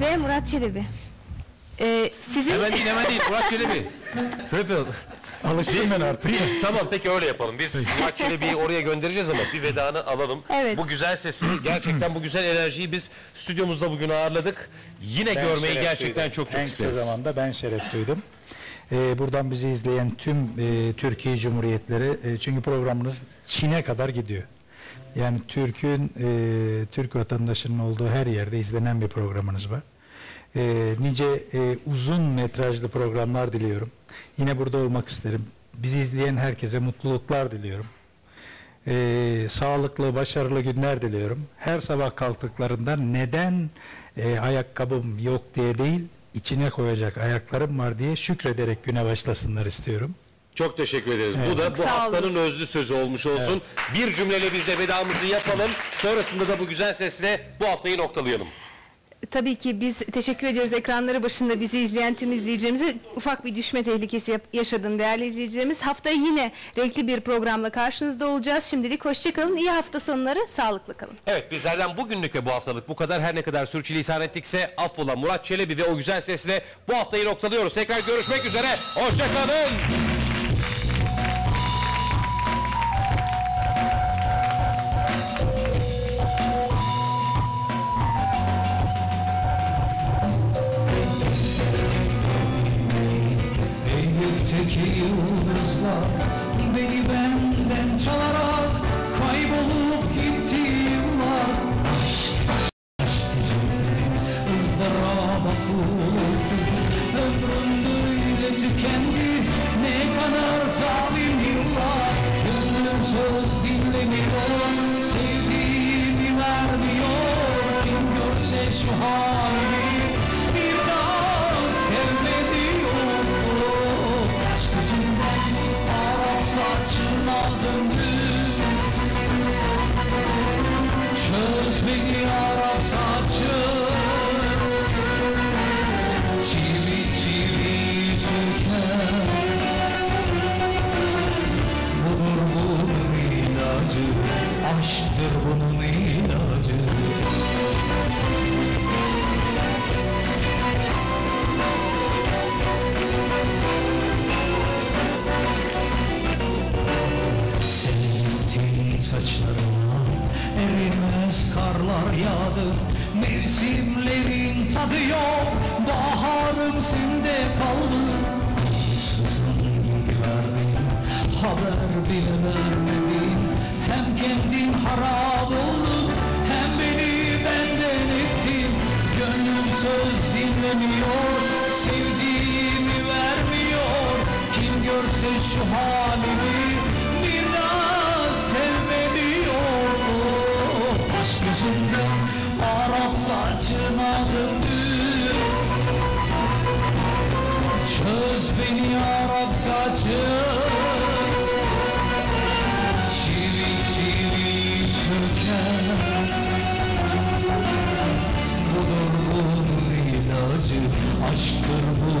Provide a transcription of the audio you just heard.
ve Murat Çelebi. Ee, sizin Hemen değil hemen değil Murat Çelebi. Şöyle yapalım. Alıştım ben artık. Bir- tamam peki öyle yapalım. Biz Murat Çelebi'yi oraya göndereceğiz ama bir vedanı alalım. Evet. Bu güzel sesini, gerçekten bu güzel enerjiyi biz stüdyomuzda bugün ağırladık. Yine Ben görmeyi gerçekten duydum. çok çok en kısa isteriz. zamanda ben şeref duydum. Ee, buradan bizi izleyen tüm e, Türkiye Cumhuriyetleri e, çünkü programınız Çin'e kadar gidiyor. Yani Türk'ün e, Türk vatandaşının olduğu her yerde izlenen bir programınız var. E, nice e, uzun metrajlı programlar diliyorum. Yine burada olmak isterim. Bizi izleyen herkese mutluluklar diliyorum. Ee, sağlıklı, başarılı günler diliyorum. Her sabah kalktıklarında neden e, ayakkabım yok diye değil, içine koyacak ayaklarım var diye şükrederek güne başlasınlar istiyorum. Çok teşekkür ederiz. Evet. Bu da bu Sağ haftanın olunuz. özlü sözü olmuş olsun. Bir cümleyle biz de vedamızı yapalım. Sonrasında da bu güzel sesle bu haftayı noktalayalım. tabii ki biz teşekkür ediyoruz ekranları başında bizi izleyen tüm izleyicilerimize. Ufak bir düşme tehlikesi yaşadım değerli izleyicilerimiz. Haftaya yine renkli bir programla karşınızda olacağız. Şimdilik hoşçakalın. İyi hafta sonları. Sağlıklı kalın. Evet bizlerden bugünlük ve bu haftalık bu kadar. Her ne kadar sürçülisan ettikse affola Murat Çelebi ve o güzel sesle bu haftayı noktalıyoruz. Tekrar görüşmek üzere. Hoşçakalın. Yıldızlar beni benden çalarak watching all the moon. Saçlarına erimez karlar yağdı Mevsimlerin tadı yok Baharım sende kaldı. Ansızın gidiverdin Haber bile vermedin Hem kendin harap oldun Hem beni benden ettin. Gönlüm söz dinlemiyor Sevdiğimi vermiyor. Kim görse şu halimi Çöz beni saçı Çivi çivi söker Budur bunun ilacı Aşktır bunun